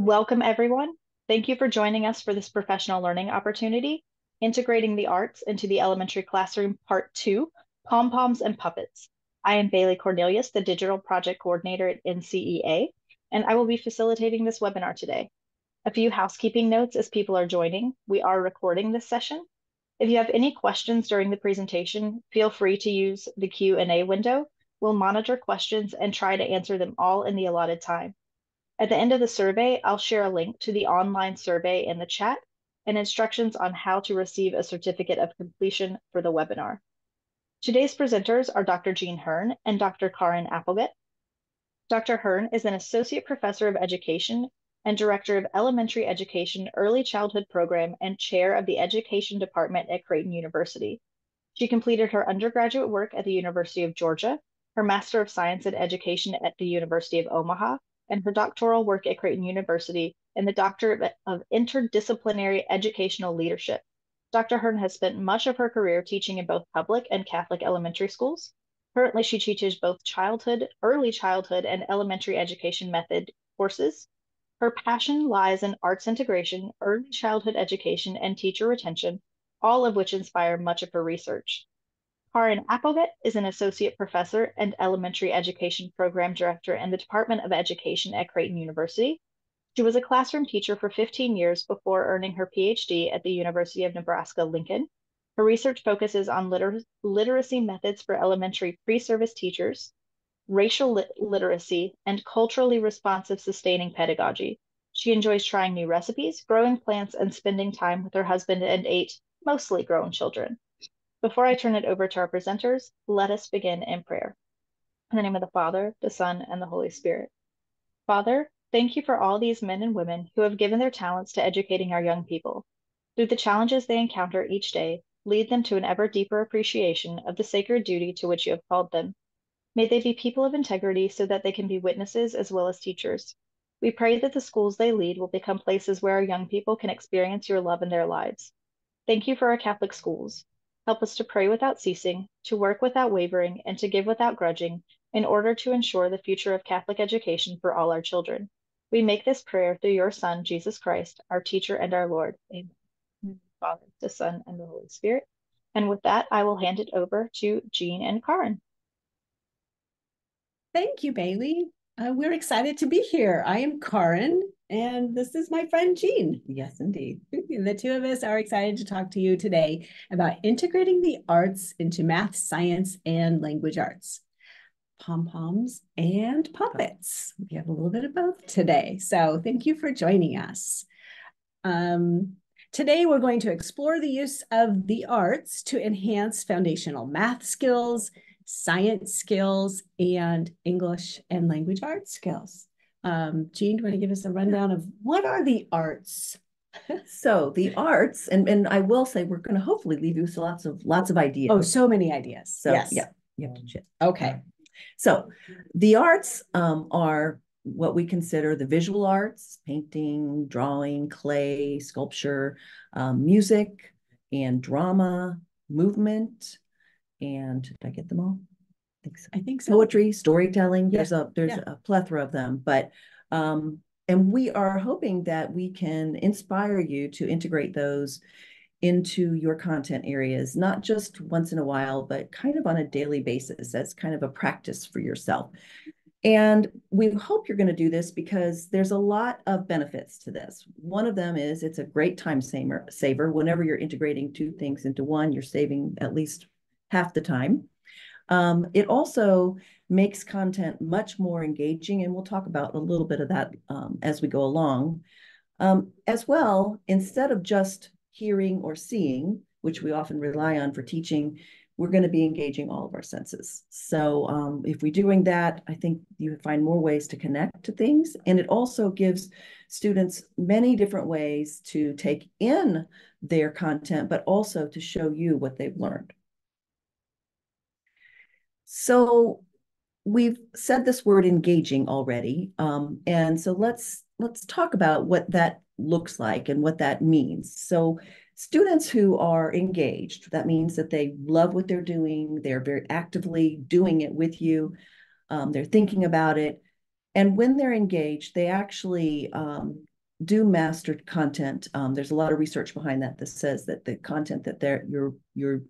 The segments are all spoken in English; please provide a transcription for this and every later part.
Welcome, everyone. Thank you for joining us for this professional learning opportunity, Integrating the Arts into the Elementary Classroom Part 2, Pom-Poms and Puppets. I am Bailey Cornelius, the Digital Project Coordinator at NCEA, and I will be facilitating this webinar today. A few housekeeping notes as people are joining. We are recording this session. If you have any questions during the presentation, feel free to use the Q&A window. We'll monitor questions and try to answer them all in the allotted time. At the end of the survey, I'll share a link to the online survey in the chat and instructions on how to receive a certificate of completion for the webinar. Today's presenters are Dr. Jean Hearn and Dr. Carin Applegate. Dr. Hearn is an Associate Professor of Education and Director of Elementary Education Early Childhood Program and Chair of the Education Department at Creighton University. She completed her undergraduate work at the University of Georgia, her Master of Science in Education at the University of Omaha, and her doctoral work at Creighton University in the Doctorate of Interdisciplinary Educational Leadership. Dr. Hearn has spent much of her career teaching in both public and Catholic elementary schools. Currently, she teaches both childhood, early childhood, and elementary education method courses. Her passion lies in arts integration, early childhood education, and teacher retention, all of which inspire much of her research. Carin Applegate is an associate professor and elementary education program director in the Department of Education at Creighton University. She was a classroom teacher for 15 years before earning her PhD at the University of Nebraska Lincoln. Her research focuses on liter literacy methods for elementary pre-service teachers, racial lit literacy, and culturally responsive sustaining pedagogy. She enjoys trying new recipes, growing plants, and spending time with her husband and eight mostly grown children. Before I turn it over to our presenters, let us begin in prayer. In the name of the Father, the Son, and the Holy Spirit. Father, thank you for all these men and women who have given their talents to educating our young people. Through the challenges they encounter each day, lead them to an ever deeper appreciation of the sacred duty to which you have called them. May they be people of integrity so that they can be witnesses as well as teachers. We pray that the schools they lead will become places where our young people can experience your love in their lives. Thank you for our Catholic schools. Help us to pray without ceasing, to work without wavering, and to give without grudging, in order to ensure the future of Catholic education for all our children. We make this prayer through your Son, Jesus Christ, our teacher and our Lord. Amen. Father, the Son, and the Holy Spirit. And with that, I will hand it over to Jean and Carin. Thank you, Bailey. Uh, we're excited to be here. I am Carin, and this is my friend Jean. Yes, indeed. the two of us are excited to talk to you today about integrating the arts into math, science, and language arts. Pom-poms and puppets. We have a little bit of both today. So thank you for joining us. Um, today, we're going to explore the use of the arts to enhance foundational math skills, science skills, and English and language arts skills. Um, Jean, do you want to give us a rundown of what are the arts? so the arts, and, and I will say we're going to hopefully leave you with lots of lots of ideas. Oh, so many ideas. So yes. yeah, you have to. Okay. So the arts um, are what we consider the visual arts, painting, drawing, clay, sculpture, um, music, and drama, movement, and did I get them all? Think so. I think so. Poetry, storytelling. There's a there's yeah. a plethora of them, but um, and we are hoping that we can inspire you to integrate those into your content areas, not just once in a while, but kind of on a daily basis. as kind of a practice for yourself. And we hope you're going to do this because there's a lot of benefits to this. One of them is it's a great time saver. saver. Whenever you're integrating two things into one, you're saving at least half the time. Um, it also makes content much more engaging, and we'll talk about a little bit of that um, as we go along. Um, as well, instead of just hearing or seeing, which we often rely on for teaching, we're going to be engaging all of our senses. So um, if we're doing that, I think you find more ways to connect to things. And it also gives students many different ways to take in their content, but also to show you what they've learned. So we've said this word engaging already. Um, and so let's let's talk about what that looks like and what that means. So students who are engaged, that means that they love what they're doing, they're very actively doing it with you, um, they're thinking about it. And when they're engaged, they actually um, do mastered content, um, there's a lot of research behind that that says that the content that they're you're you're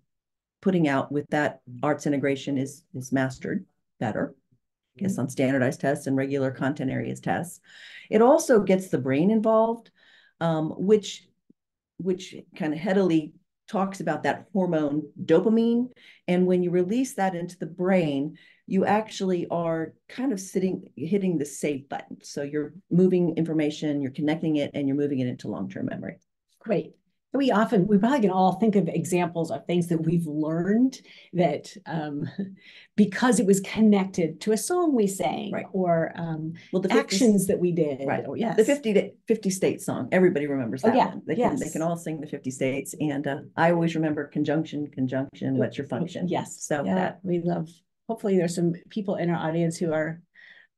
putting out with that arts integration is is mastered better. I guess on standardized tests and regular content areas tests. It also gets the brain involved, um, which which kind of headily talks about that hormone dopamine. And when you release that into the brain, you actually are kind of sitting, hitting the save button. So you're moving information, you're connecting it, and you're moving it into long term memory. Great we often we probably can all think of examples of things that we've learned that um, because it was connected to a song we sang right. or um, well the 50, actions that we did right oh yes the 50 50 state song everybody remembers that oh, yeah. one they yes. can they can all sing the 50 states and uh, i always remember conjunction conjunction what's your function yes so yeah, that we love hopefully there's some people in our audience who are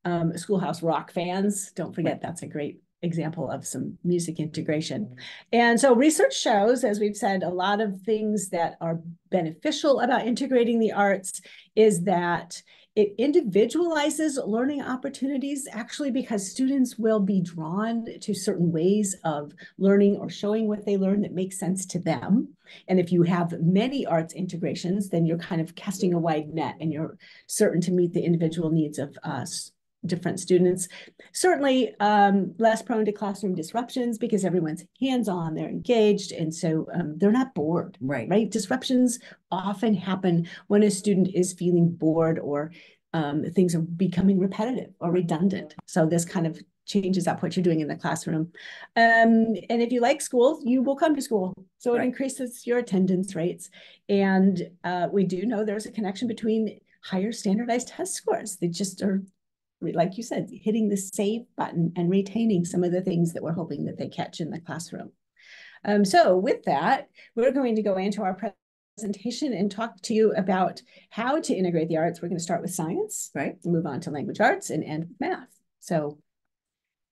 um, schoolhouse rock fans don't forget right. that's a great example of some music integration. And so research shows, as we've said, a lot of things that are beneficial about integrating the arts is that it individualizes learning opportunities actually because students will be drawn to certain ways of learning or showing what they learn that makes sense to them. And if you have many arts integrations, then you're kind of casting a wide net and you're certain to meet the individual needs of uh, us different students. Certainly um, less prone to classroom disruptions because everyone's hands-on, they're engaged, and so um, they're not bored. Right. Right. Disruptions often happen when a student is feeling bored or um, things are becoming repetitive or redundant. So this kind of changes up what you're doing in the classroom. Um, and if you like school, you will come to school. So it right. increases your attendance rates. And uh, we do know there's a connection between higher standardized test scores. They just are like you said, hitting the save button and retaining some of the things that we're hoping that they catch in the classroom. Um, so with that, we're going to go into our presentation and talk to you about how to integrate the arts. We're going to start with science, right? Move on to language arts and end with math. So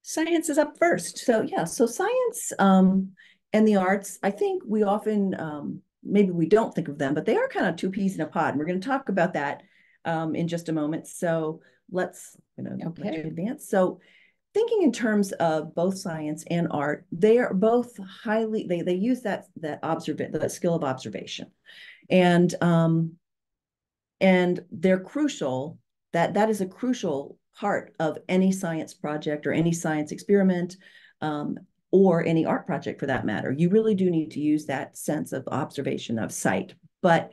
science is up first. So yeah, so science um, and the arts, I think we often, um, maybe we don't think of them, but they are kind of two peas in a pod. And we're going to talk about that um, in just a moment. So let's you know okay. let you advance. So thinking in terms of both science and art, they are both highly they they use that that observant that skill of observation, and um, and they're crucial. That that is a crucial part of any science project or any science experiment. Um, or any art project for that matter. You really do need to use that sense of observation of sight. But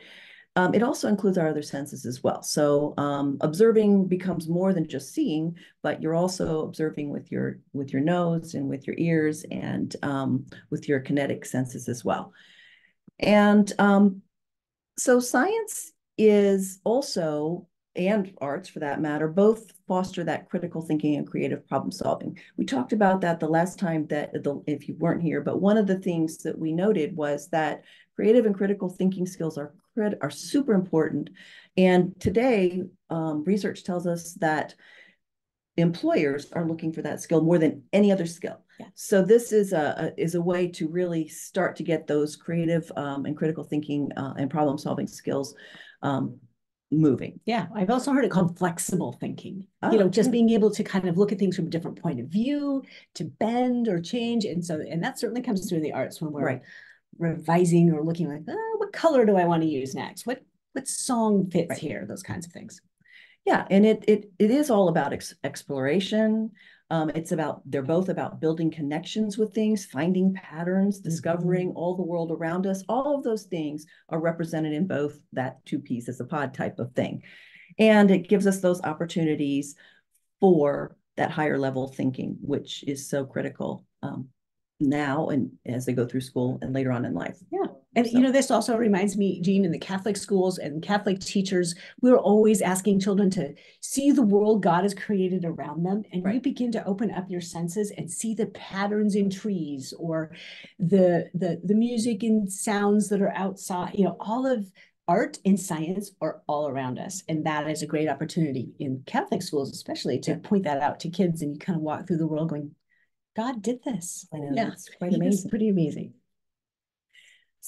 um, it also includes our other senses as well. So um, observing becomes more than just seeing, but you're also observing with your with your nose and with your ears and um, with your kinetic senses as well. And um, so science is also, and arts for that matter, both foster that critical thinking and creative problem solving. We talked about that the last time that the, if you weren't here, but one of the things that we noted was that creative and critical thinking skills are are super important. And today, um, research tells us that employers are looking for that skill more than any other skill. Yeah. So this is a, a, is a way to really start to get those creative um, and critical thinking uh, and problem solving skills um, moving. Yeah, I've also heard it called flexible thinking. Oh, you know, just being able to kind of look at things from a different point of view, to bend or change, and so and that certainly comes through the arts when we're right revising or looking like, oh, what color do I want to use next? What what song fits right. here? Those kinds of things. Yeah, and it it it is all about ex exploration. Um, it's about they're both about building connections with things, finding patterns, mm-hmm. discovering all the world around us. All of those things are represented in both that two pieces, a pod type of thing, and it gives us those opportunities for that higher level thinking, which is so critical um, now and as they go through school and later on in life. Yeah. And so. you know, this also reminds me, Jean, in the Catholic schools and Catholic teachers, we're always asking children to see the world God has created around them. And right. you begin to open up your senses and see the patterns in trees or the the the music and sounds that are outside, you know, all of art and science are all around us. And that is a great opportunity in Catholic schools, especially to point that out to kids and you kind of walk through the world going, God did this. I know, yeah, it's quite amazing. Pretty amazing.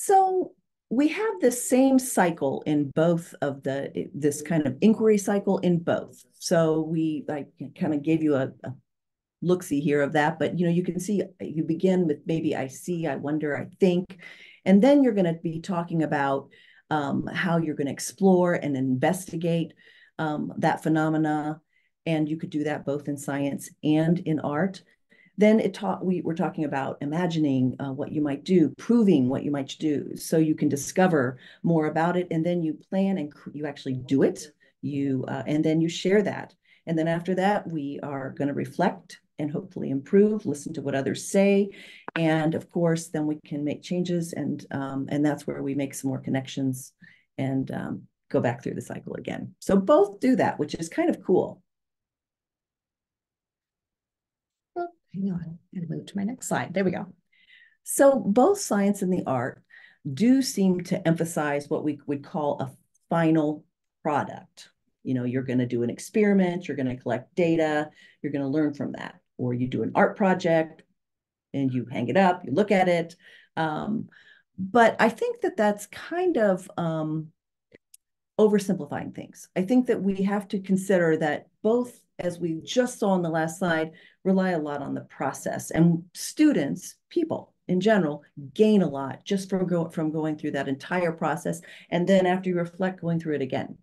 So we have the same cycle in both of the this kind of inquiry cycle in both. So we I kind of gave you a, a look-see here of that, but you know, you can see you begin with maybe I see, I wonder, I think, and then you're going to be talking about um, how you're going to explore and investigate um, that phenomena. And you could do that both in science and in art. Then it taught we were talking about imagining uh, what you might do, proving what you might do, so you can discover more about it, and then you plan and you actually do it. You uh, and then you share that, and then after that, we are going to reflect and hopefully improve, listen to what others say. And of course, then we can make changes and um, and that's where we make some more connections and um, go back through the cycle again. So both do that, which is kind of cool. Oh, hang on, I'm gonna move to my next slide. There we go. So both science and the art do seem to emphasize what we would call a final product. You know, you're going to do an experiment, you're going to collect data, you're going to learn from that or you do an art project and you hang it up, you look at it. Um, but I think that that's kind of um, oversimplifying things. I think that we have to consider that both, as we just saw on the last slide, rely a lot on the process. And students, people in general, gain a lot just from, go from going through that entire process. And then after you reflect, going through it again.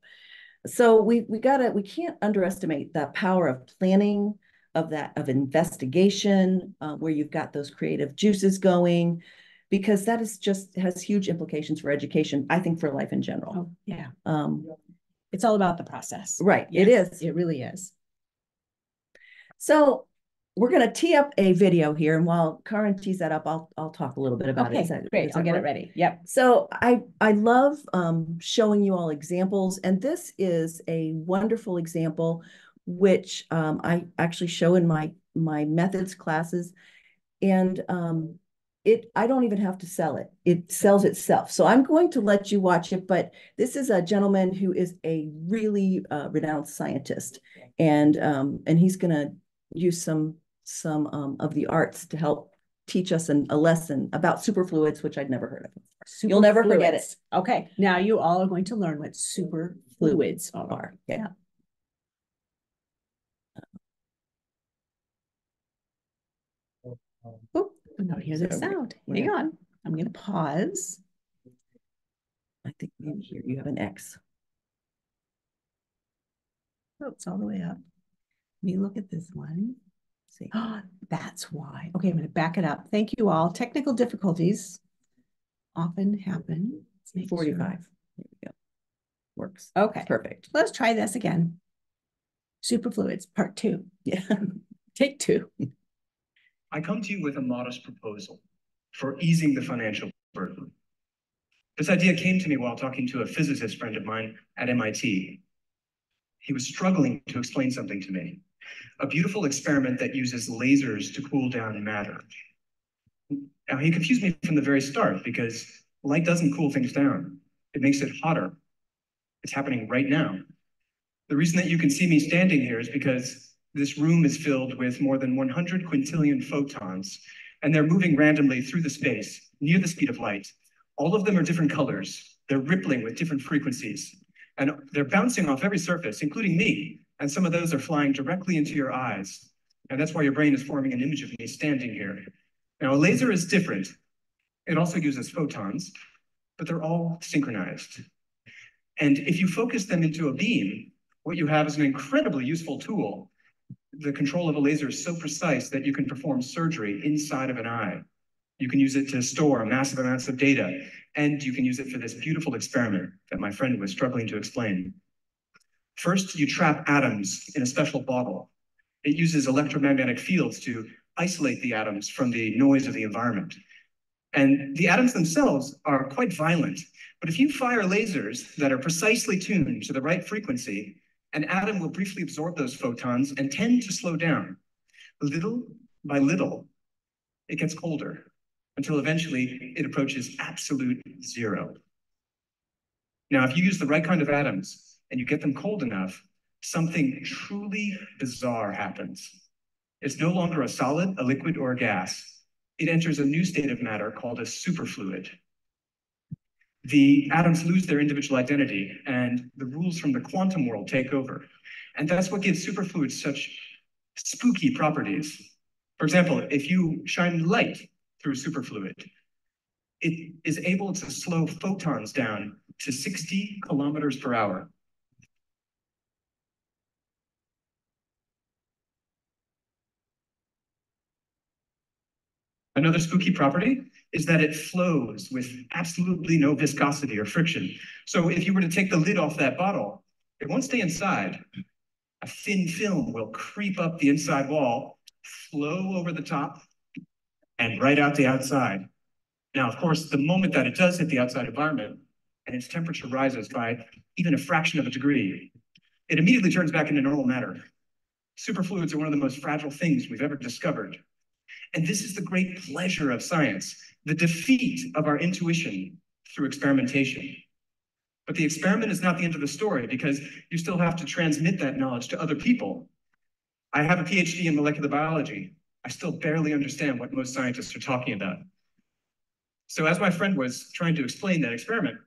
So we we gotta we can't underestimate the power of planning, of that of investigation uh, where you've got those creative juices going because that is just has huge implications for education i think for life in general oh, yeah um, it's all about the process right yes, it is it really is so we're going to tee up a video here and while Carin tees that up I'll I'll talk a little bit about okay, it. That, great I'll get it ready yep so I I love um, showing you all examples and this is a wonderful example which um, I actually show in my my methods classes, and um, it I don't even have to sell it; it sells itself. So I'm going to let you watch it. But this is a gentleman who is a really uh, renowned scientist, and um, and he's going to use some some um, of the arts to help teach us an, a lesson about superfluids, which I'd never heard of. Super You'll never forget it. Okay, now you all are going to learn what superfluids are. Yeah. Oh, I don't hear the sound. Hang on. I'm going to pause. I think maybe here you have an X. Oh, it's all the way up. Let me look at this one. See, oh, that's why. Okay, I'm going to back it up. Thank you all. Technical difficulties often happen. 45. Sure. There we go. Works. Okay. Perfect. Let's try this again. Superfluids, part two. Yeah. Take two. I come to you with a modest proposal for easing the financial burden. This idea came to me while talking to a physicist friend of mine at MIT. He was struggling to explain something to me, a beautiful experiment that uses lasers to cool down matter. Now, he confused me from the very start because light doesn't cool things down. It makes it hotter. It's happening right now. The reason that you can see me standing here is because this room is filled with more than 100 quintillion photons, and they're moving randomly through the space near the speed of light. All of them are different colors. They're rippling with different frequencies, and they're bouncing off every surface, including me. And some of those are flying directly into your eyes. And that's why your brain is forming an image of me standing here. Now, a laser is different. It also uses photons, but they're all synchronized. And if you focus them into a beam, what you have is an incredibly useful tool the control of a laser is so precise that you can perform surgery inside of an eye. You can use it to store massive amounts of data, and you can use it for this beautiful experiment that my friend was struggling to explain. First, you trap atoms in a special bottle. It uses electromagnetic fields to isolate the atoms from the noise of the environment. And the atoms themselves are quite violent, but if you fire lasers that are precisely tuned to the right frequency, an atom will briefly absorb those photons and tend to slow down. Little by little, it gets colder until eventually it approaches absolute zero. Now, if you use the right kind of atoms and you get them cold enough, something truly bizarre happens. It's no longer a solid, a liquid, or a gas. It enters a new state of matter called a superfluid the atoms lose their individual identity and the rules from the quantum world take over. And that's what gives superfluids such spooky properties. For example, if you shine light through superfluid, it is able to slow photons down to 60 kilometers per hour. Another spooky property is that it flows with absolutely no viscosity or friction. So if you were to take the lid off that bottle, it won't stay inside. A thin film will creep up the inside wall, flow over the top, and right out the outside. Now, of course, the moment that it does hit the outside environment and its temperature rises by even a fraction of a degree, it immediately turns back into normal matter. Superfluids are one of the most fragile things we've ever discovered. And this is the great pleasure of science, the defeat of our intuition through experimentation. But the experiment is not the end of the story because you still have to transmit that knowledge to other people. I have a PhD in molecular biology. I still barely understand what most scientists are talking about. So as my friend was trying to explain that experiment,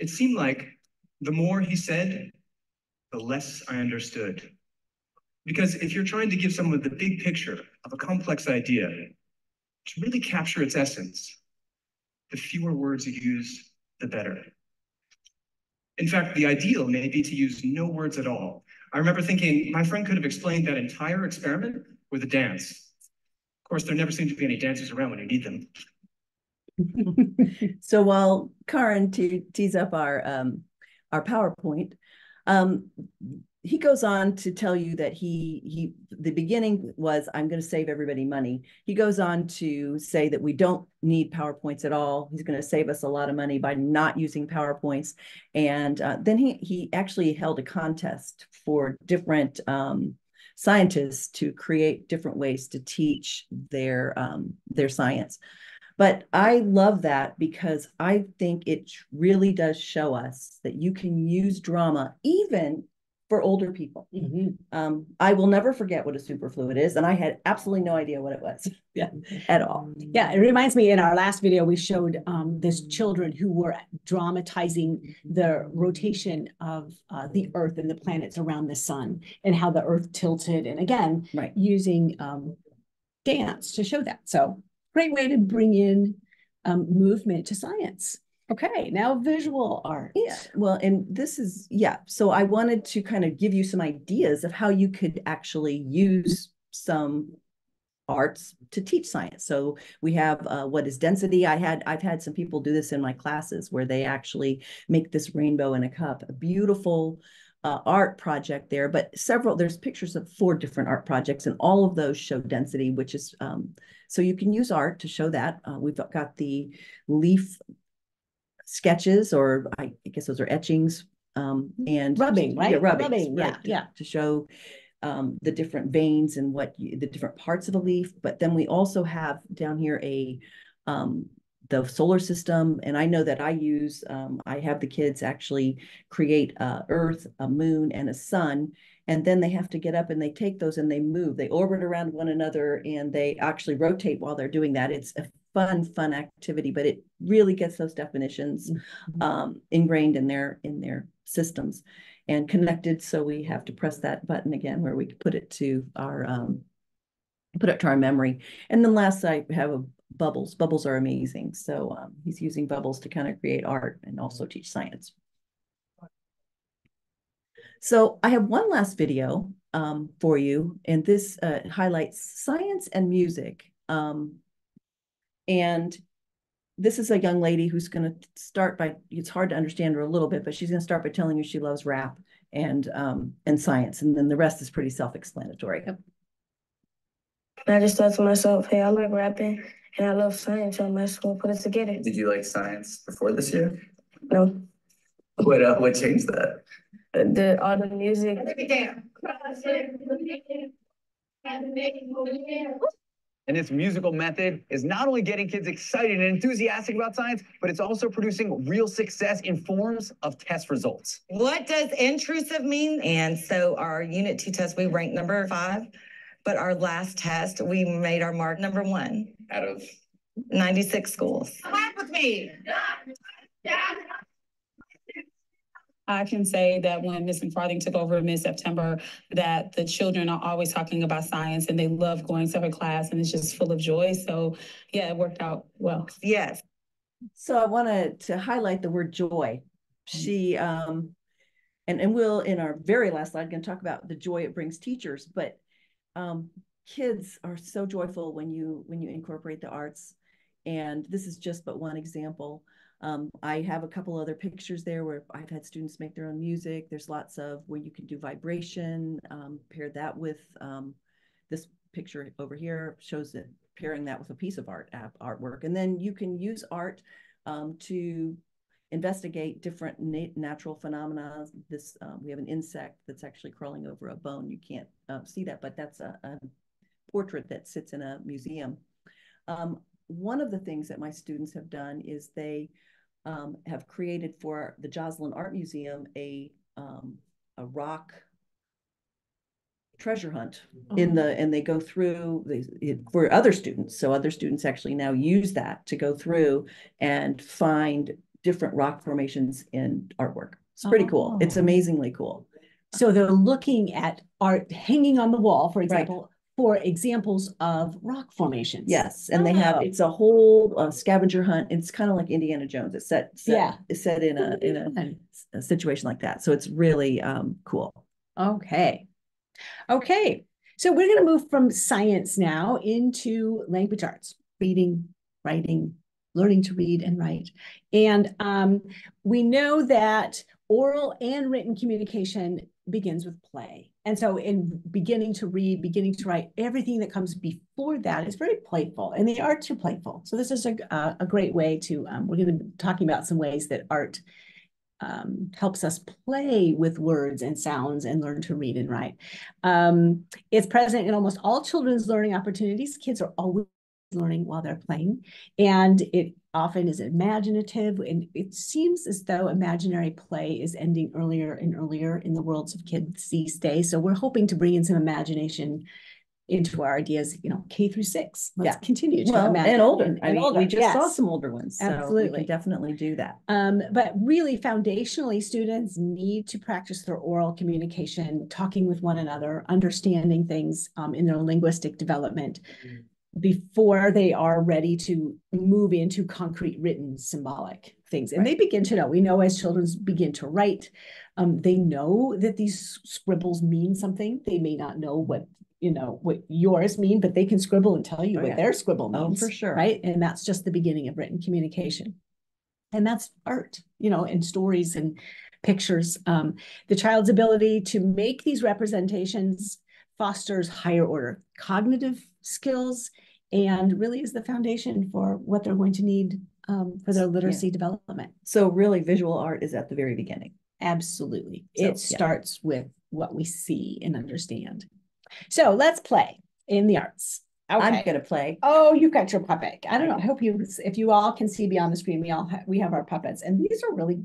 it seemed like the more he said, the less I understood. Because if you're trying to give someone the big picture of a complex idea, to really capture its essence, the fewer words you use, the better. In fact, the ideal may be to use no words at all. I remember thinking my friend could have explained that entire experiment with a dance. Of course, there never seem to be any dancers around when you need them. so while Carin te tees up our um, our PowerPoint, um, he goes on to tell you that he he the beginning was i'm going to save everybody money. He goes on to say that we don't need powerpoints at all. He's going to save us a lot of money by not using powerpoints. And uh, then he he actually held a contest for different um, scientists to create different ways to teach their um, their science. But I love that because I think it really does show us that you can use drama even for older people. Mm-hmm. Um, I will never forget what a superfluid is, and I had absolutely no idea what it was. Yeah, at all. Yeah, it reminds me. In our last video, we showed um, this children who were dramatizing the rotation of uh, the Earth and the planets around the sun, and how the Earth tilted, and again, right. using um, dance to show that. So, great way to bring in um, movement to science. Okay, now visual art. Yeah, well, and this is, yeah. So I wanted to kind of give you some ideas of how you could actually use some arts to teach science. So we have uh, what is density. I had I've had some people do this in my classes where they actually make this rainbow in a cup, a beautiful uh, art project there. But several there's pictures of four different art projects, and all of those show density, which is um, so you can use art to show that. Uh, we've got the leaf sketches or I guess those are etchings um, and rubbing, right? Yeah, rubbing, rubbing right, yeah, yeah, to show um, the different veins and what you, the different parts of a leaf. But then we also have down here a um, the solar system, and I know that I use. Um, I have the kids actually create a Earth, a moon, and a sun, and then they have to get up and they take those and they move. They orbit around one another and they actually rotate while they're doing that. It's a fun, fun activity, but it really gets those definitions mm-hmm. um, ingrained in their in their systems and connected. So we have to press that button again where we put it to our um, put it to our memory. And then last I have a bubbles. Bubbles are amazing. So um, he's using bubbles to kind of create art and also teach science. So I have one last video um, for you, and this uh, highlights science and music. Um, and this is a young lady who's going to start by, it's hard to understand her a little bit, but she's going to start by telling you she loves rap and um, and science. And then the rest is pretty self-explanatory. Yep. I just thought to myself, hey, I like rapping and I love science, so I might as well put it together. Did you like science before this year? No. What uh, what changed that? The all the music. And this musical method is not only getting kids excited and enthusiastic about science, but it's also producing real success in forms of test results. What does intrusive mean? And so our unit two test, we ranked number five, but our last test, we made our mark number one. Out of 96 schools. Clap with me. I can say that when Miss McFarthing took over mid-September, that the children are always talking about science and they love going to her class and it's just full of joy. So yeah, it worked out well. Yes. So I wanted to highlight the word joy. She um and and we'll in our very last slide going to talk about the joy it brings teachers, but um kids are so joyful when you when you incorporate the arts and this is just but one example. Um, I have a couple other pictures there where I've had students make their own music. There's lots of where you can do vibration, um, pair that with um, this picture over here shows it pairing that with a piece of art artwork. And then you can use art um, to investigate different nat natural phenomena. This um, we have an insect that's actually crawling over a bone. You can't uh, see that, but that's a, a, portrait that sits in a museum. Um, one of the things that my students have done is they um, have created for the Joslyn Art Museum a um, a rock treasure hunt oh. in the and they go through the for other students. So other students actually now use that to go through and find different rock formations in artwork. It's pretty oh. cool. It's amazingly cool. So they're looking at art hanging on the wall for example right for examples of rock formations. Yes, and oh. they have oh. it's a whole uh, scavenger hunt. It's kind of like Indiana Jones. It's set, set yeah, it's set in a in a, a, situation like that. So it's really um, cool. Okay, okay. So we're going to move from science now into language arts, reading, writing, learning to read and write, and um, we know that oral and written communication begins with play. And so in beginning to read, beginning to write, everything that comes before that is very playful and the arts are playful. So this is a, a great way to, um, we're going to be talking about some ways that art um, helps us play with words and sounds and learn to read and write. Um, it's present in almost all children's learning opportunities. Kids are always learning while they're playing. And it often is imaginative. And it seems as though imaginary play is ending earlier and earlier in the worlds of kids these days. So we're hoping to bring in some imagination into our ideas, you know, K through six. Let's yeah. continue to well, imagine. And older. And, I mean, older. we just yes. saw some older ones. So Absolutely. we can definitely do that. Um, but really foundationally, students need to practice their oral communication, talking with one another, understanding things um, in their linguistic development. Mm -hmm before they are ready to move into concrete written symbolic things. And right. they begin to know. We know as children begin to write, um, they know that these scribbles mean something. They may not know what you know what yours mean, but they can scribble and tell you oh, what yeah. their scribble oh, means. Oh, for sure. Right. And that's just the beginning of written communication. And that's art, you know, and stories and pictures. Um, the child's ability to make these representations fosters higher order cognitive skills and really is the foundation for what they're going to need um, for their literacy yeah. development. So really visual art is at the very beginning. Absolutely. So, it starts yeah. with what we see and understand. So let's play in the arts. Okay. I'm gonna play. Oh, you've got your puppet. I don't know. I hope you, if you all can see beyond the screen, we all ha we have our puppets, and these are really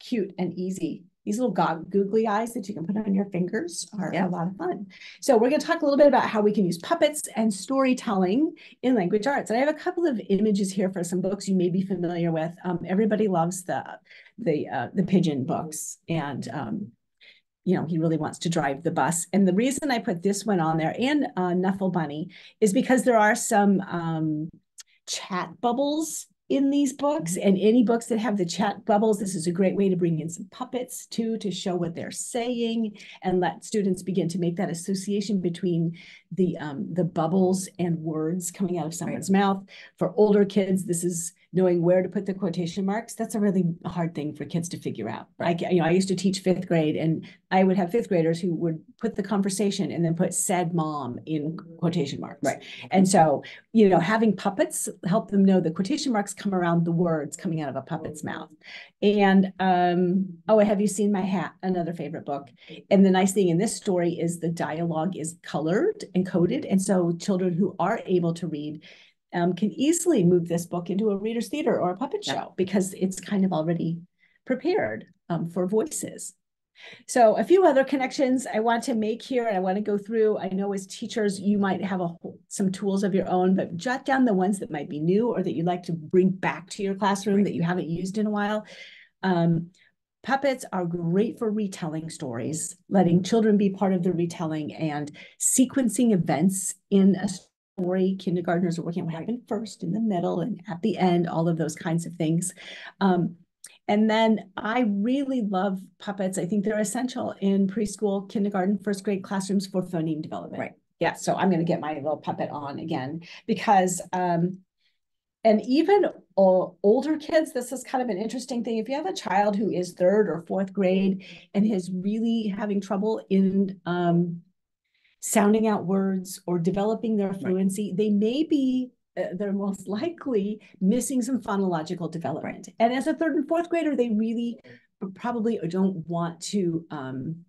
cute and easy these little googly eyes that you can put on your fingers are yeah. a lot of fun. So we're going to talk a little bit about how we can use puppets and storytelling in language arts. And I have a couple of images here for some books you may be familiar with. Um, everybody loves the the uh, the pigeon books, and um, you know he really wants to drive the bus. And the reason I put this one on there and uh, Knuffle Bunny is because there are some um, chat bubbles in these books mm-hmm. and any books that have the chat bubbles. This is a great way to bring in some puppets too, to show what they're saying and let students begin to make that association between the um, the bubbles and words coming out of someone's right. mouth. For older kids, this is knowing where to put the quotation marks. That's a really hard thing for kids to figure out. I, you know, I used to teach fifth grade and I would have fifth graders who would put the conversation and then put said mom in quotation marks. Right. And so, you know, having puppets help them know the quotation marks come around the words coming out of a puppet's mouth. And um, oh, have you seen my hat? Another favorite book. And the nice thing in this story is the dialogue is colored and coded. And so children who are able to read um, can easily move this book into a reader's theater or a puppet show because it's kind of already prepared um, for voices. So a few other connections I want to make here, and I want to go through. I know as teachers, you might have a some tools of your own, but jot down the ones that might be new or that you'd like to bring back to your classroom that you haven't used in a while. Um, puppets are great for retelling stories, letting children be part of the retelling and sequencing events in a story. Kindergartners are working on what happened first, in the middle, and at the end, all of those kinds of things. Um, and then I really love puppets. I think they're essential in preschool, kindergarten, first grade classrooms for phoneme development. Right. Yeah, so I'm going to get my little puppet on again because um, and even older kids, this is kind of an interesting thing. If you have a child who is third or fourth grade and is really having trouble in um, sounding out words or developing their fluency, right. they may be uh, they're most likely missing some phonological development. Right. And as a third and fourth grader, they really probably don't want to um,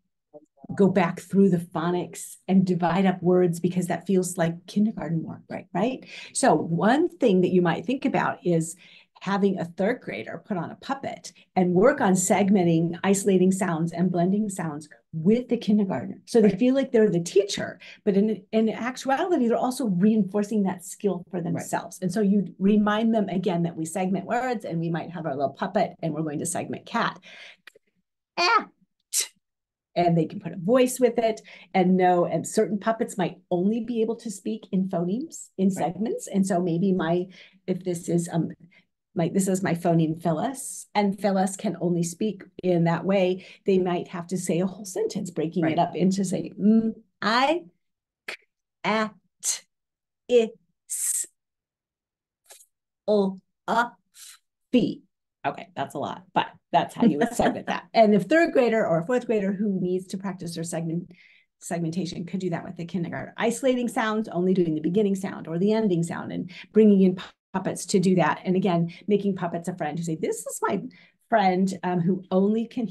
go back through the phonics and divide up words because that feels like kindergarten work, right? Right. So one thing that you might think about is having a third grader put on a puppet and work on segmenting, isolating sounds and blending sounds with the kindergartner. So they feel like they're the teacher, but in, in actuality, they're also reinforcing that skill for themselves. Right. And so you remind them again that we segment words and we might have our little puppet and we're going to segment cat. Ah, and they can put a voice with it and know and certain puppets might only be able to speak in phonemes in right. segments and so maybe my if this is um like this is my phoneme Phyllis, and Phyllis can only speak in that way. They might have to say a whole sentence, breaking right. it up into say, mm, I, at, it, o, a, fee. Okay, that's a lot, but that's how you would segment that. And if third grader or fourth grader who needs to practice their segment segmentation could do that with the kindergarten. Isolating sounds, only doing the beginning sound or the ending sound and bringing in puppets to do that. And again, making puppets a friend who say, this is my friend um, who only can,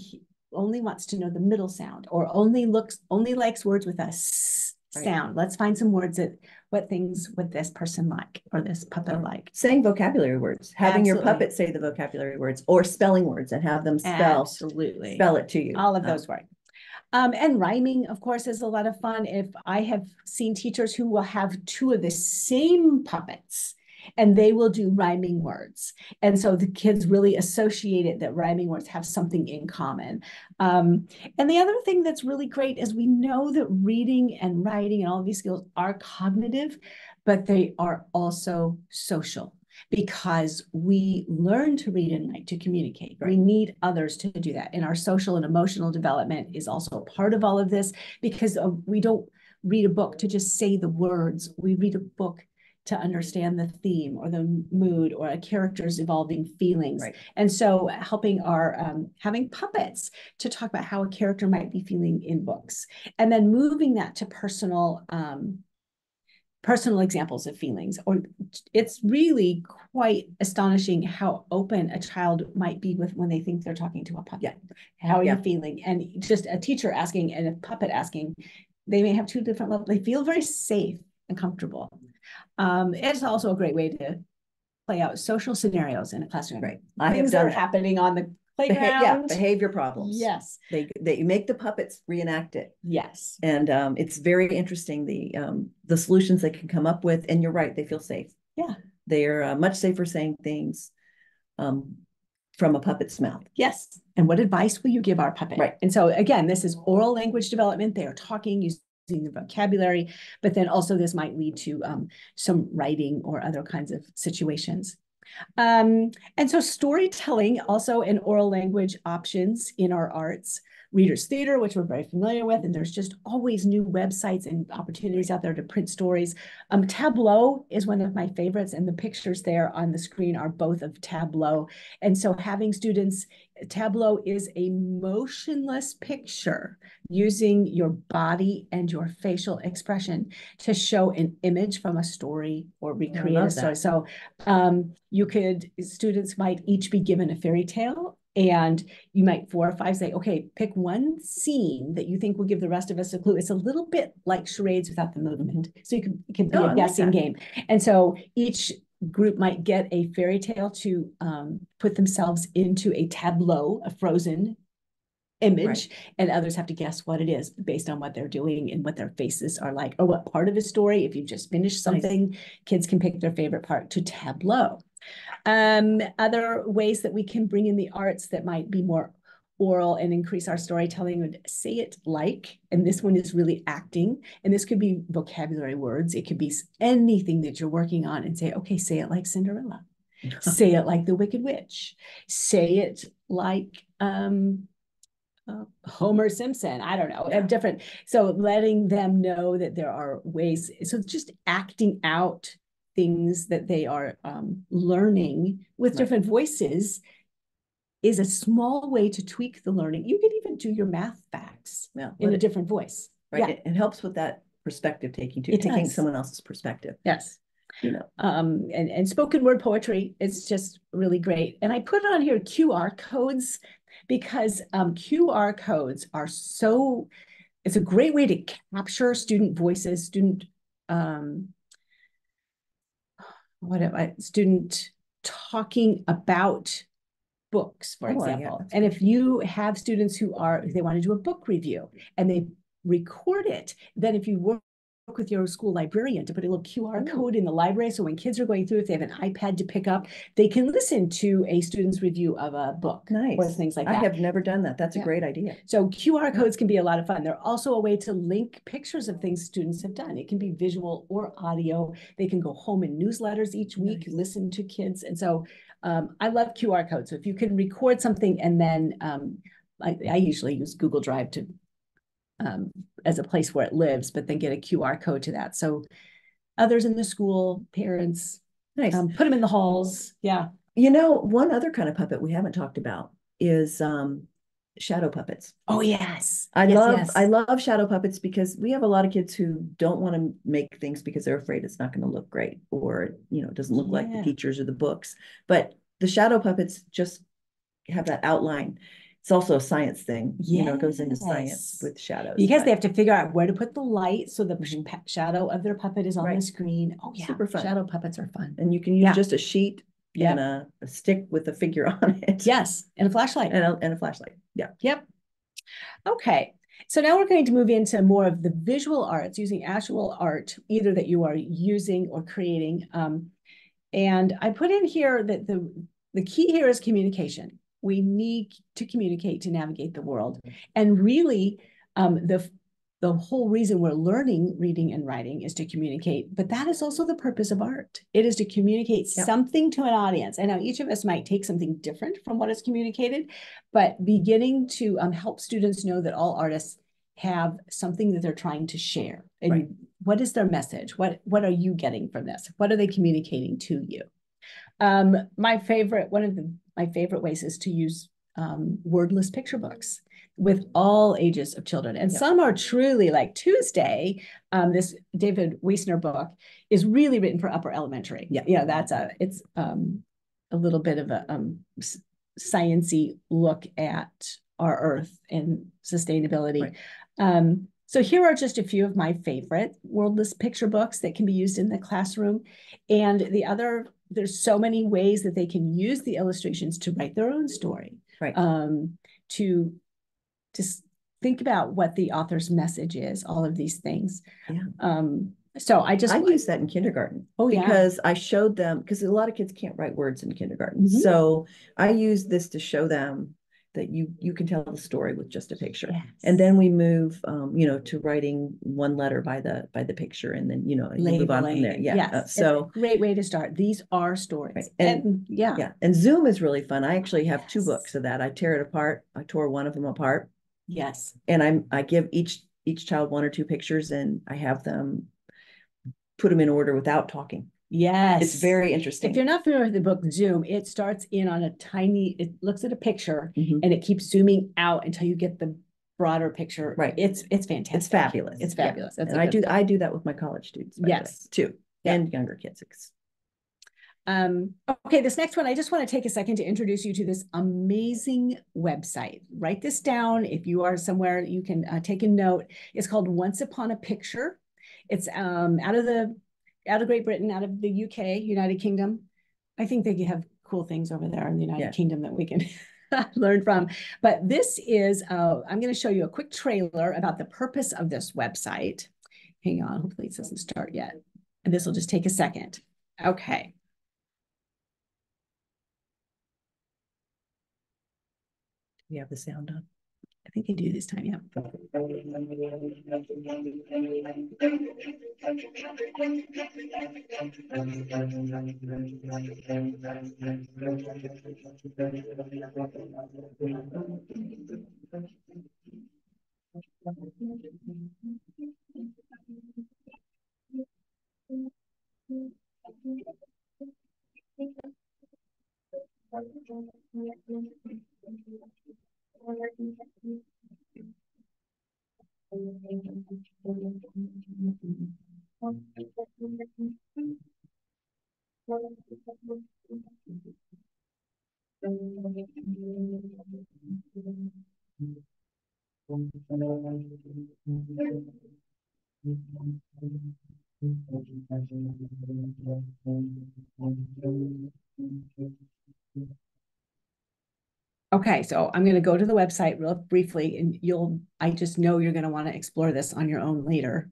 only wants to know the middle sound or only looks, only likes words with a sound. Let's find some words that what things would this person like or this puppet like. Saying vocabulary words, having Absolutely. your puppet say the vocabulary words or spelling words and have them spell Absolutely. spell it to you. All of those um, words. Um, and rhyming, of course, is a lot of fun. If I have seen teachers who will have two of the same puppets and they will do rhyming words. And so the kids really associate it that rhyming words have something in common. Um, and the other thing that's really great is we know that reading and writing and all of these skills are cognitive, but they are also social because we learn to read and write to communicate. Right. We need others to do that. And our social and emotional development is also a part of all of this because uh, we don't read a book to just say the words. We read a book to understand the theme or the mood or a character's evolving feelings. Right. And so helping our um, having puppets to talk about how a character might be feeling in books and then moving that to personal um, personal examples of feelings or it's really quite astonishing how open a child might be with when they think they're talking to a puppet yeah. how are yeah. you feeling and just a teacher asking and a puppet asking they may have two different levels they feel very safe and comfortable um, it's also a great way to play out social scenarios in a classroom. Right. I Things have done happening on the playground. Beha yeah, behavior problems. Yes. They they make the puppets reenact it. Yes. And um, it's very interesting the um, the solutions they can come up with. And you're right, they feel safe. Yeah. They are uh, much safer saying things um, from a puppet's mouth. Yes. And what advice will you give our puppet? Right. And so again, this is oral language development. They are talking, using the vocabulary, but then also this might lead to um, some writing or other kinds of situations. Um, and so storytelling also in oral language options in our arts Reader's Theater, which we're very familiar with, and there's just always new websites and opportunities out there to print stories. Um, Tableau is one of my favorites, and the pictures there on the screen are both of Tableau. And so having students, Tableau is a motionless picture using your body and your facial expression to show an image from a story or recreate a story. So um, you could, students might each be given a fairy tale and you might four or five say, okay, pick one scene that you think will give the rest of us a clue. It's a little bit like charades without the movement. So you can, it can be oh, a guessing like game. And so each group might get a fairy tale to um, put themselves into a tableau, a frozen image, right. and others have to guess what it is based on what they're doing and what their faces are like, or what part of a story. If you've just finished something, nice. kids can pick their favorite part to tableau. Um, other ways that we can bring in the arts that might be more oral and increase our storytelling would say it like, and this one is really acting. And this could be vocabulary words. It could be anything that you're working on and say, okay, say it like Cinderella. say it like the Wicked Witch. Say it like um, Homer Simpson. I don't know. Yeah. Different. So letting them know that there are ways. So just acting out things that they are um, learning with right. different voices is a small way to tweak the learning. You can even do your math facts yeah, in a different voice. Right. Yeah. It, it, helps with that perspective taking too, it taking does. someone else's perspective. Yes. You know, um, and, and spoken word poetry is just really great. And I put on here QR codes because um, QR codes are so, it's a great way to capture student voices, student, um, what am I, student talking about books, for oh, example. Yeah, and if you have students who are, they want to do a book review and they record it, then if you work with your school librarian to put a little QR oh. code in the library. So when kids are going through, if they have an iPad to pick up, they can listen to a student's review of a book. Nice. Or things like that. I have never done that. That's yeah. a great idea. So QR codes can be a lot of fun. They're also a way to link pictures of things students have done. It can be visual or audio. They can go home in newsletters each week, nice. listen to kids. And so um, I love QR codes. So if you can record something and then um, I, I, usually use Google Drive to um, as a place where it lives, but then get a QR code to that. So others in the school, parents, nice. Um, put them in the halls. Yeah. You know, one other kind of puppet we haven't talked about is um, shadow puppets. Oh yes. I yes, love yes. I love shadow puppets because we have a lot of kids who don't want to make things because they're afraid it's not going to look great or you know it doesn't look yeah. like the teachers or the books. But the shadow puppets just have that outline. It's also a science thing, yes. you know, it goes into science with shadows. Because but... they have to figure out where to put the light so the mm-hmm. shadow of their puppet is on right. the screen. Oh yeah, super fun. Shadow puppets are fun. And you can use yeah. just a sheet and a, a, stick with a figure on it. Yes, and a flashlight. And a, and a flashlight. Yeah. Yep. Okay. So now we're going to move into more of the visual arts using actual art, either that you are using or creating. Um, and I put in here that the, the key here is communication. We need to communicate to navigate the world. And really, um, the the whole reason we're learning reading and writing is to communicate, but that is also the purpose of art. It is to communicate yep. something to an audience. And now each of us might take something different from what is communicated, but beginning to um, help students know that all artists have something that they're trying to share. And right. what is their message? What, what are you getting from this? What are they communicating to you? Um, my favorite, one of the, my favorite ways is to use um, wordless picture books with all ages of children. And yep. some are truly like Tuesday, um, this David Wiesner book is really written for upper elementary. Yeah. Yeah, that's a, it's um, a little bit of a um, sciency look at our earth and sustainability. Right. Um, so here are just a few of my favorite wordless picture books that can be used in the classroom. And the other, there's so many ways that they can use the illustrations to write their own story. Right. Um, to just think about what the author's message is, all of these things. Yeah. Um, so I just I use that in kindergarten. Oh yeah. Because I showed them because a lot of kids can't write words in kindergarten. Mm -hmm. So I use this to show them that you you can tell the story with just a picture. Yes. And then we move um, you know, to writing one letter by the by the picture and then you know you move on from there. Yeah. Yes. Uh, so great way to start. These are stories. Right. And, and, yeah. Yeah. And Zoom is really fun. I actually have yes. two books of that. I tear it apart. I tore one of them apart Yes. And I'm I give each each child one or two pictures and I have them put them in order without talking. Yes. It's very interesting. If you're not familiar with the book Zoom, it starts in on a tiny, it looks at a picture mm-hmm. and it keeps zooming out until you get the broader picture. Right. It's it's fantastic. It's fabulous. It's fabulous. Yeah. and I do. I do that with my college students. Yes. too. Yeah. And younger kids. Um, okay, this next one, I just want to take a second to introduce you to this amazing website. Write this down. If you are somewhere, you can uh, take a note. It's called Once Upon a Picture. It's um, out of the out of Great Britain, out of the UK, United Kingdom. I think they have cool things over there in the United yeah. Kingdom that we can learn from. But this is, uh, I'm going to show you a quick trailer about the purpose of this website. Hang on, hopefully it doesn't start yet. And this will just take a second. Okay. Do you have the sound on. I think I do this time, yeah. Thank you. Okay, so I'm gonna go to the website real briefly and you'll, I just know you're gonna wanna explore this on your own later.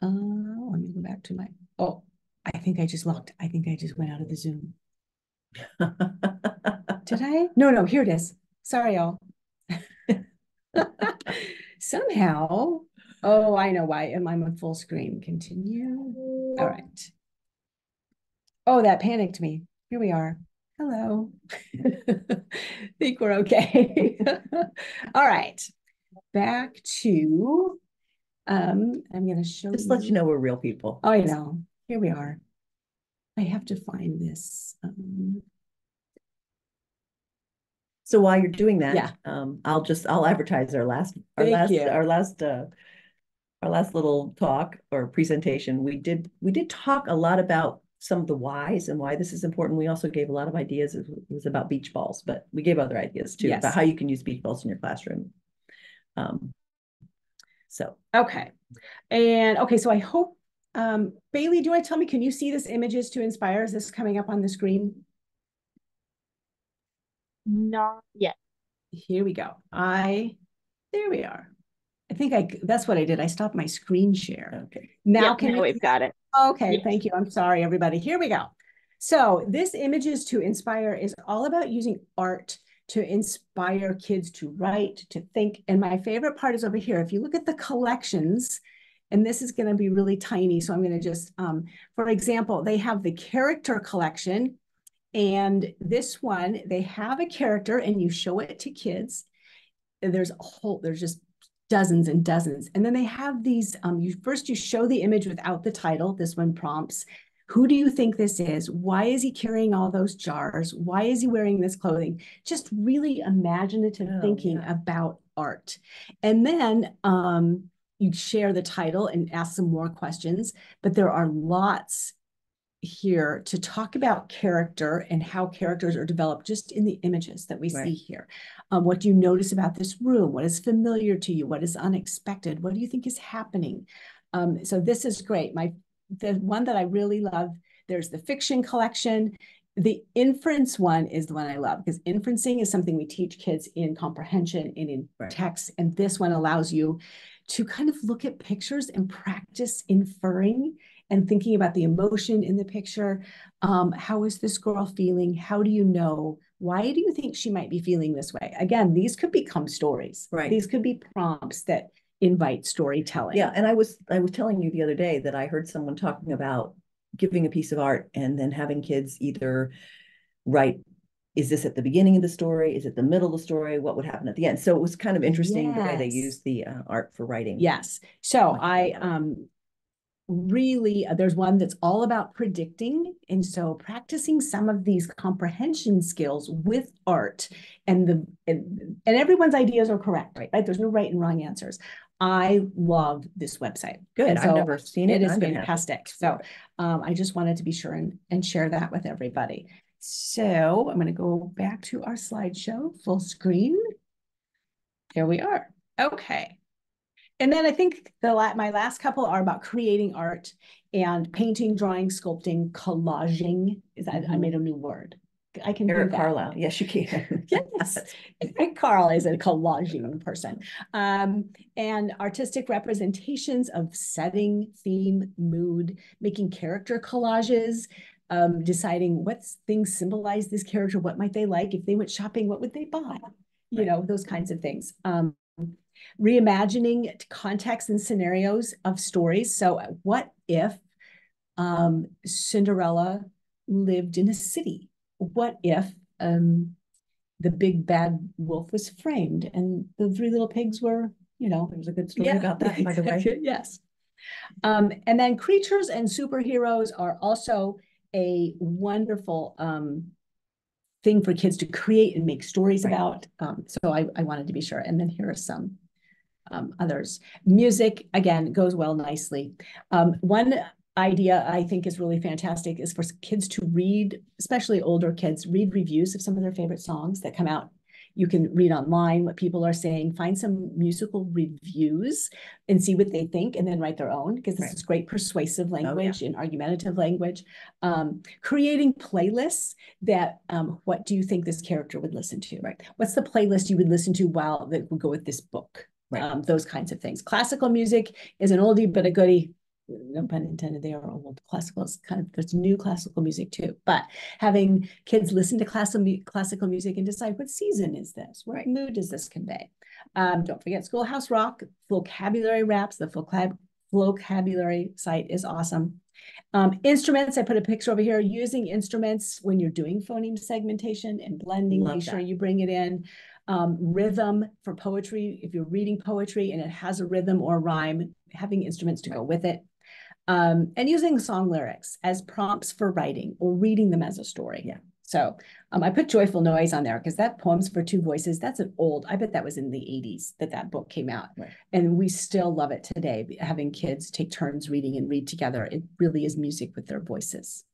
Uh, let me go back to my, oh, I think I just locked. I think I just went out of the Zoom. Did I? No, no, here it is. Sorry, y'all. Somehow, oh, I know why. Am I on full screen? Continue. All right. Oh, that panicked me. Here we are. Hello. I think we're okay. All right. Back to, um, I'm gonna show Just let you know we're real people. Oh, I know. Here we are. I have to find this. Um, So while you're doing that, Yeah. um, I'll just, I'll advertise our last, our Thank last, you. our last, uh, our last little talk or presentation, we did, we did talk a lot about some of the whys and why this is important. We also gave a lot of ideas. It was- about beach balls, but we gave other ideas too, Yes. about how you can use beach balls in your classroom. Um, so okay. And okay, so I hope, um, Bailey, do you want to tell me, can you see this images to inspire? Is this coming up on the screen? Not yet. Here we go. I, there we are. I think I, that's what I did. I stopped my screen share. okay. Now Yep, can now you we've got it. Okay, Yes. thank you. I'm sorry, everybody. Here we go. So this Images to Inspire is all about using art to inspire kids to write, to think. And my favorite part is over here. If you look at the collections, and this is going to be really tiny, so I'm going to just, um, for example, they have the character collection. And this one, they have a character and you show it to kids. And there's a whole, there's just dozens and dozens. And then they have these, um, you first you show the image without the title. This one prompts, who do you think this is? Why is he carrying all those jars? Why is he wearing this clothing? Just really imaginative Oh, thinking yeah. about art. And then um, you share the title and ask some more questions, but there are lots here to talk about character and how characters are developed just in the images that we Right. see here. Um, what do you notice about this room? What is familiar to you? What is unexpected? What do you think is happening? Um, so this is great. My the one that I really love, there's the fiction collection. The inference one is the one I love because inferencing is something we teach kids in comprehension and in Right. text. And this one allows you to kind of look at pictures and practice inferring and thinking about the emotion in the picture. Um, how is this girl feeling? How do you know? Why do you think she might be feeling this way? Again, these could become stories. Right. These could be prompts that invite storytelling. Yeah, and I was, I was telling you the other day that I heard someone talking about giving a piece of art and then having kids either write, is this at the beginning of the story? Is it the middle of the story? What would happen at the end? So it was kind of interesting the way they used the uh, art for writing. Yes. So I um really there's one that's all about predicting. And so practicing some of these comprehension skills with art and the and, and everyone's ideas are correct right, right? there's no right and wrong answers. I love this website. Good, And I've never seen it. it is I'm gonna have to fantastic so um, i just wanted to be sure and, and share that with everybody. So i'm going to go back to our slideshow full screen. Here we are. Okay and then I think the la- my last couple are about creating art and painting, drawing, sculpting, collaging. Is that I Mhm. made a new word? I can do Eric. Carlisle, yes, you can. Yes. Eric Carle is a collaging person. Um, and artistic representations of setting, theme, mood, making character collages, um, deciding what things symbolize this character, what might they like? If they went shopping, what would they buy? You Right. know, those kinds of things. Um, reimagining context and scenarios of stories. So what if um, Cinderella lived in a city? What if um, the big bad wolf was framed and the three little pigs were, you know, There's a good story yeah, about that, by the way. Yes. Um, and then creatures and superheroes are also a wonderful um thing for kids to create and make stories Right. about. Um, so I, I wanted to be sure. And then here are some um, others. Music, again, goes well nicely. Um, one idea I think is really fantastic is for kids to read, especially older kids, read reviews of some of their favorite songs that come out. You can read online what people are saying, find some musical reviews and see what they think and then write their own because this Right. is great persuasive yeah. language and argumentative language. Um, creating playlists that um, what do you think this character would listen to? Right. What's the playlist you would listen to while that would go with this book? Right. Um, those kinds of things. Classical music is an oldie but a goodie. No pun intended, they are old. Classical is kind of there's new classical music too. But having kids listen to classical classical music and decide what season is this? What Right. mood does this convey? Um, don't forget Schoolhouse Rock, vocabulary raps, the vocabulary site is awesome. Um, instruments, I put a picture over here, using instruments when you're doing phoneme segmentation and blending, Love make sure you bring it in. Um, rhythm for poetry, if you're reading poetry and it has a rhythm or rhyme, having instruments to go with it. Um, and using song lyrics as prompts for writing or reading them as a story. Yeah. So um, I put Joyful Noise on there because that Poems for Two Voices, that's an old, I bet that was in the 80s that that book came out. Right. And we still love it today, having kids take turns reading and read together. It really is music with their voices.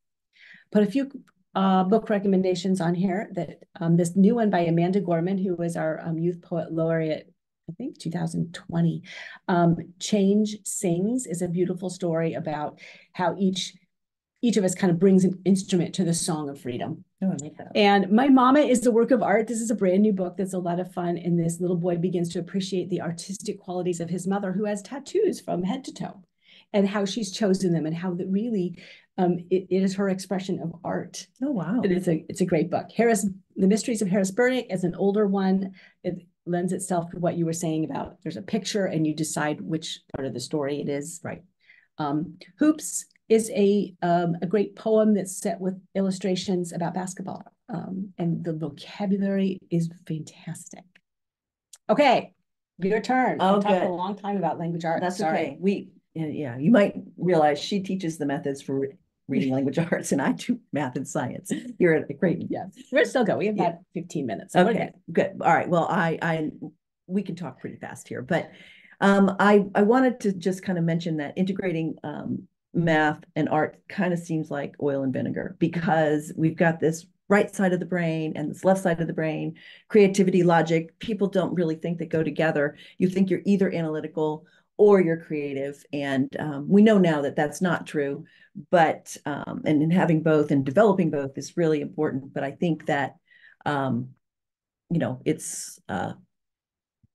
Put a few uh, book recommendations on here that um, this new one by Amanda Gorman, who was our um, youth poet laureate, I think 2020. Um, Change Sings is a beautiful story about how each each of us kind of brings an instrument to the song of freedom. Oh. And My Mama is a work of art. This is a brand new book that's a lot of fun. And this little boy begins to appreciate the artistic qualities of his mother, who has tattoos from head to toe, and how she's chosen them and how that really um, it, it is her expression of art. Oh, wow. It is a, it's a great book. Harris, The Mysteries of Harris Burdick is an older one. It lends itself to what you were saying about there's a picture and you decide which part of the story it is. Right. Um, Hoops is a, um, a great poem that's set with illustrations about basketball. Um, and the vocabulary is fantastic. Okay, your turn. Oh, talked a long time about language arts. That's Sorry. okay. We, yeah, yeah, you might realize she teaches the methods for reading language arts and I do math and science. You're at a great, Yes, we're still go. We have Yeah. about fifteen minutes. so Okay, good. good. All right. Well, I, I, we can talk pretty fast here, but um, I, I wanted to just kind of mention that integrating um, math and art kind of seems like oil and vinegar because we've got this right side of the brain and this left side of the brain, creativity, logic. People don't really think they go together. You think you're either analytical or you're creative. And um, we know now that that's not true, but, um, and in having both and developing both is really important. But I think that, um, you know, it's, uh,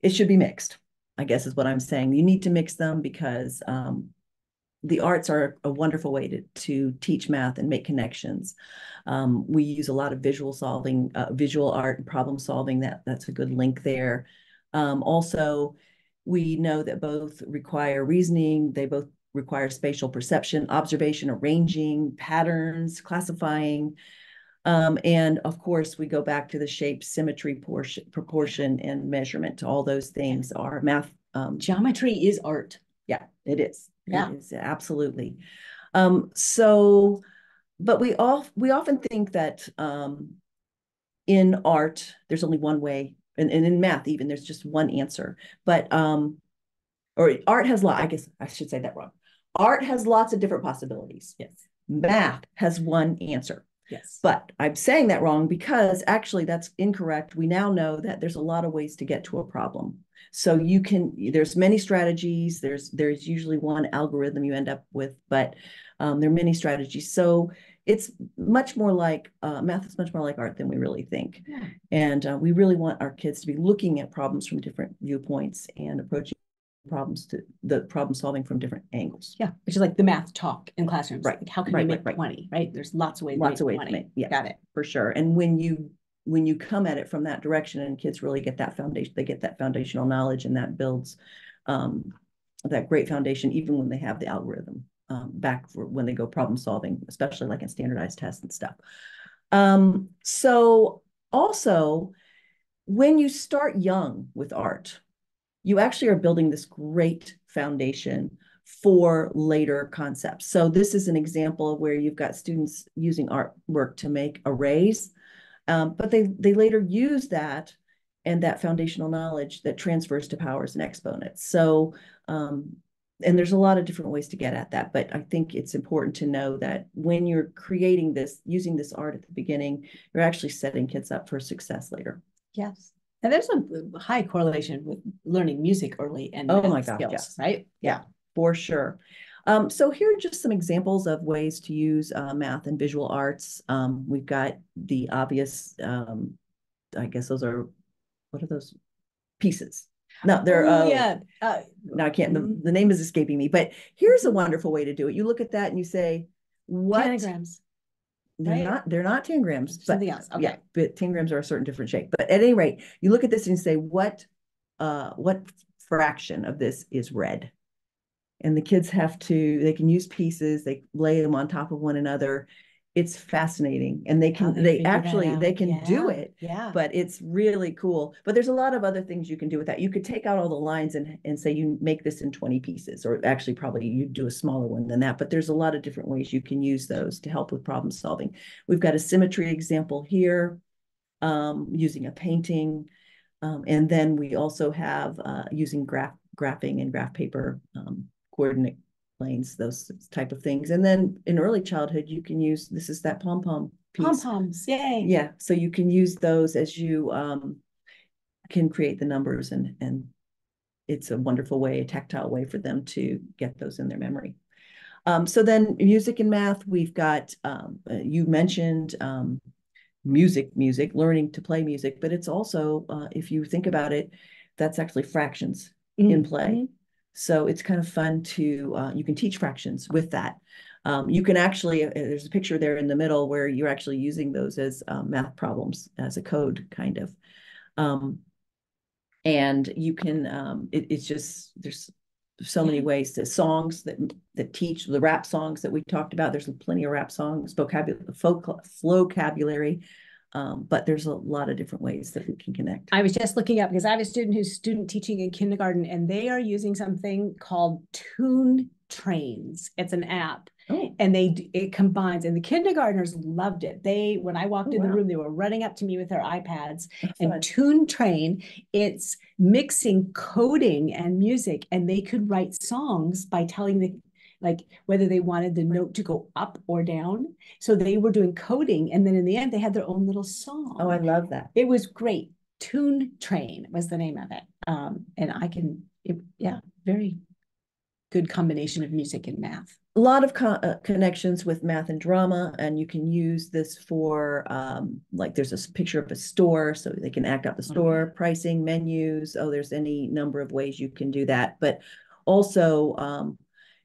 it should be mixed, I guess is what I'm saying. You need to mix them because, um, the arts are a wonderful way to, to teach math and make connections. Um, we use a lot of visual solving, uh, visual art and problem solving. That that's a good link there. Um, also, we know that both require reasoning. They both require spatial perception, observation, arranging, patterns, classifying. Um, and of course, we go back to the shape, symmetry, portion, proportion, and measurement. All those things are math. Um, Geometry is art. yeah, it is. Yeah. is, absolutely. Um, so, but we all we often think that um, in art there's only one way, and, and in math even there's just one answer. But um, or art has lot. I guess I should say that wrong. Art has lots of different possibilities. Yes. Math has one answer. Yes. But I'm saying that wrong because actually that's incorrect. We now know that there's a lot of ways to get to a problem. So you can, there's many strategies. There's there's usually one algorithm you end up with, but um, there are many strategies. So it's much more like uh, math is much more like art than we really think. Yeah. And uh, we really want our kids to be looking at problems from different viewpoints and approaching problems to the problem solving from different angles. Yeah, which is like the math talk in classrooms. Right, Like, how can right, you make right. twenty, right? There's lots of ways. Lots to of make ways to 20. make- yeah. Got it. for sure. And when you, when you come at it from that direction and kids really get that foundation, they get that foundational knowledge and that builds um, that great foundation, even when they have the algorithm um, back for when they go problem solving, especially like in standardized tests and stuff. Um, so also, when you start young with art, you actually are building this great foundation for later concepts. So this is an example of where you've got students using artwork to make arrays, um, but they they later use that and that foundational knowledge that transfers to powers and exponents. So um, and there's a lot of different ways to get at that, but I think it's important to know that when you're creating this, using this art at the beginning, you're actually setting kids up for success later. Yes. And there's a high correlation with learning music early and Oh my gosh, skills, yes. right? Yeah, for sure. Um, so here are just some examples of ways to use uh, math and visual arts. Um, we've got the obvious, um, I guess those are, what are those pieces? No, they're, Oh, uh, yeah. Uh, now I can't, the, Mhm. the name is escaping me, but here's a wonderful way to do it. You look at that and you say, what? Tanagrams. They're right? not, they're not tangrams, but Something else. yeah, Okay. but tangrams are a certain different shape. But at any rate, you look at this and you say, what, uh, what fraction of this is red? And the kids have to, they can use pieces, they lay them on top of one another. It's fascinating and they can, they actually, they can do it. Yeah. But it's really cool. But there's a lot of other things you can do with that. You could take out all the lines and, and say you make this in 20 pieces, or actually probably you do a smaller one than that. But there's a lot of different ways you can use those to help with problem solving. We've got a symmetry example here, um, using a painting. Um, and then we also have uh, using graph graphing and graph paper um, coordinate planes, those type of things. And then in early childhood, you can use this is that pom pom piece. Pom poms. Yay. Yeah, so you can use those as you um can create the numbers and and it's a wonderful way, a tactile way for them to get those in their memory. Um, so then music and math, we've got um uh, you mentioned um music, music, learning to play music, but it's also uh, if you think about it, that's actually fractions in play. So it's kind of fun to, uh, you can teach fractions with that. Um, you can actually, uh, there's a picture there in the middle where you're actually using those as um, math problems as a code kind of. Um, and you can, um, it, it's just, there's so many ways to songs that, that teach the rap songs that we talked about. There's plenty of rap songs, vocabulary, folk, vocabulary. Um, but there's a lot of different ways that we can connect. I was just looking up because I have a student who's student teaching in kindergarten and they are using something called Tune Trains. It's an app Oh, and they it combines and the kindergartners loved it. They when I walked Oh, in the room, they were running up to me with their iPads that's and fun. Tune Train. It's mixing coding and music, and they could write songs by telling the like whether they wanted the note to go up or down. So they were doing coding, and then in the end, they had their own little song. Oh, I love that. It was great. Tune Train was the name of it. Um, and I can, it, yeah, very good combination of music and math. a lot of co- uh, connections with math and drama and you can use this for um, like there's a picture of a store so they can act out the store pricing menus oh there's any number of ways you can do that but also um,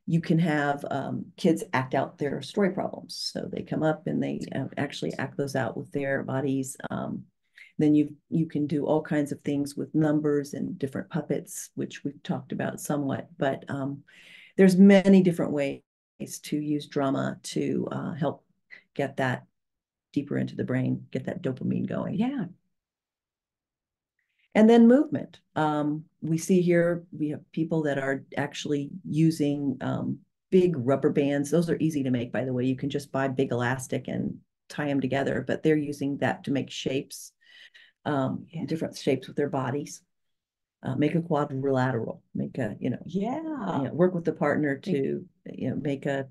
you can have um, kids act out their story problems so they come up and they uh, actually act those out with their bodies um, then you you can do all kinds of things with numbers and different puppets which we've talked about somewhat but um, there's many different ways to use drama to uh, help get that deeper into the brain, get that dopamine going. Yeah. And then movement. Um, we see here, we have people that are actually using um, big rubber bands. Those are easy to make, by the way. You can just buy big elastic and tie them together, but they're using that to make shapes, um, Yeah. different shapes with their bodies. Uh, make a quadrilateral, make a, you know, Yeah. you know, work with the partner to, you know, make a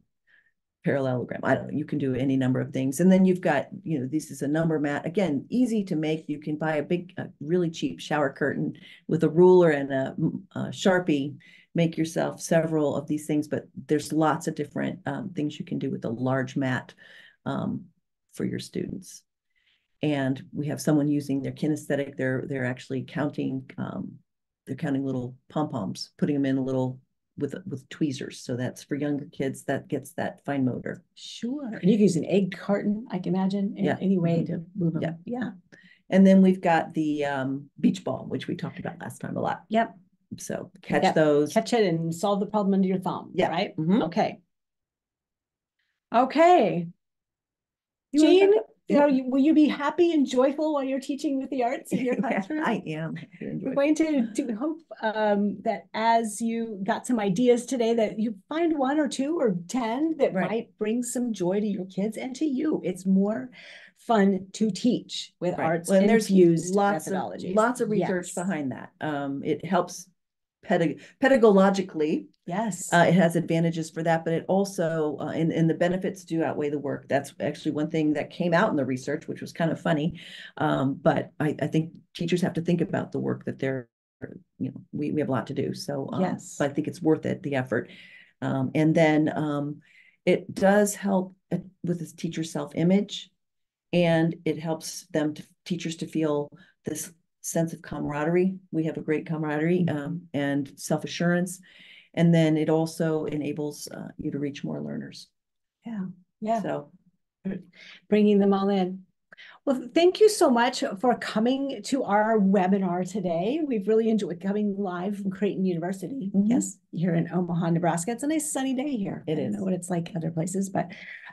parallelogram. I don't you can do any number of things. And then you've got, you know, this is a number mat. Again, easy to make. You can buy a big, a really cheap shower curtain with a ruler and a, a Sharpie. Make yourself several of these things, but there's lots of different um, things you can do with a large mat um, for your students. And we have someone using their kinesthetic, they're, they're actually counting um, they're counting little pom-poms, putting them in a little with, with tweezers. So that's for younger kids, that gets that fine motor. Sure. And you can use an egg carton, I can imagine, in Yeah. any way Mhm. to move them. Yeah. Yeah. And then we've got the um beach ball, which we talked about last time a lot. Yep. So catch Yep. those. Catch it and solve the problem under your thumb. Yeah. Right? Mhm. Okay. Okay. You Jean, you will you be happy and joyful while you're teaching with the arts in your Yeah, classroom? I am. We're going to, to hope um, that as you got some ideas today, that you find one or two or 10 that Right. might bring some joy to your kids and to you. It's more fun to teach with Right. arts Well, and there's infused lots of, lots of research Yes. behind that. Um, it helps pedag- pedagogically. Yes. Uh, it has advantages for that, but it also, uh, and, and the benefits do outweigh the work. That's actually one thing that came out in the research, which was kind of funny. Um, but I, I think teachers have to think about the work that they're, you know, we, we have a lot to do. So, um, Yes. I think it's worth it, the effort. Um, and then, um, it does help with this teacher self-image. And it helps them to, teachers to feel this sense of camaraderie. We have a great camaraderie, um, and self-assurance. And then it also enables uh, you to reach more learners. yeah. Yeah. So bringing them all in. Well, thank you so much for coming to our webinar today. We've really enjoyed coming live from Creighton University. Mhm. Yes, here in Omaha, Nebraska. It's a nice sunny day here. It I don't is. know what it's like other places, but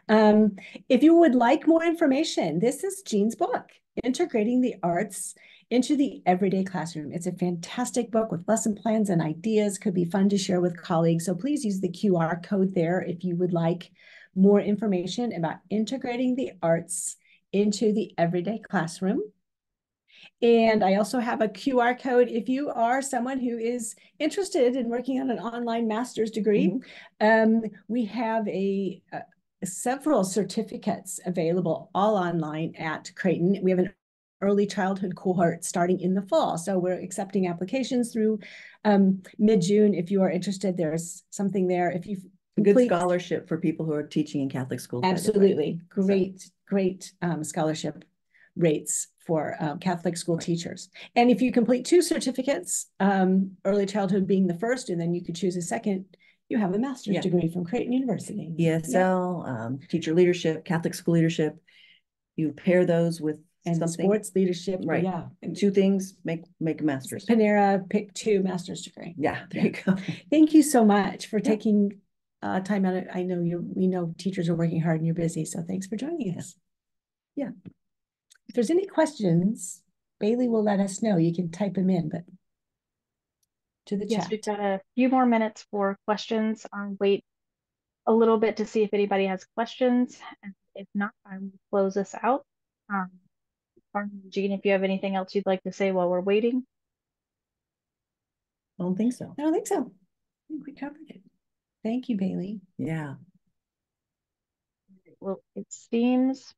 um, if you would like more information, this is Jean's book, Integrating the Arts into the Everyday Classroom. It's a fantastic book with lesson plans and ideas. Could be fun to share with colleagues. So please use the QR code there if you would like more information about integrating the arts into the everyday classroom. And I also have a QR code if you are someone who is interested in working on an online master's degree. Um, we have a, uh, several certificates available all online at Creighton. We have an early childhood cohort starting in the fall. So we're accepting applications through um, mid-June. If you are interested, there's something there. If you've a good scholarship for people who are teaching in Catholic schools. by the way. Absolutely. Great, great um, scholarship rates for uh, Catholic school Right. teachers. And if you complete two certificates, um, early childhood being the first, and then you could choose a second, you have a master's Yeah. degree from Creighton University. Yeah. ESL, um, teacher leadership, Catholic school leadership. You pair those with And something, sports leadership, Right. yeah. and two things, make, make a master's. Panera pick two master's degree. Yeah, there you go. Thank you so much for Yeah. taking uh, time out. Of, I know you, we know teachers are working hard and you're busy, so thanks for joining us. Yeah. If there's any questions, Bailey will let us know. You can type them in, but to the Yes, chat. we've got a few more minutes for questions. I'll wait a little bit to see if anybody has questions. And if not, I will close us out. Um, Carin, Um, Jean, if you have anything else you'd like to say while we're waiting. I don't think so. I don't think so. I think we covered it. Thank you, Bailey. Yeah. Well, it seems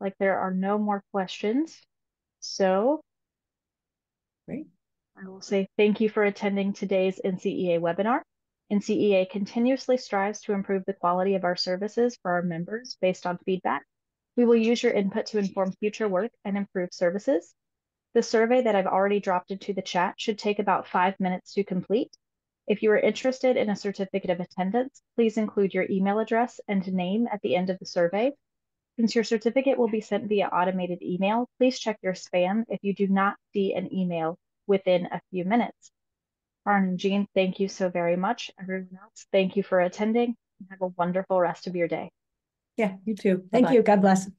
like there are no more questions. So Great. I will say thank you for attending today's NCEA webinar. NCEA continuously strives to improve the quality of our services for our members based on feedback. We will use your input to inform future work and improve services. The survey that I've already dropped into the chat should take about five minutes to complete. If you are interested in a certificate of attendance, please include your email address and name at the end of the survey. Since your certificate will be sent via automated email, please check your spam if you do not see an email within a few minutes. Carin and Jean, thank you so very much. Everyone else, thank you for attending and have a wonderful rest of your day. Yeah, you too. Thank Bye-bye. you. God bless.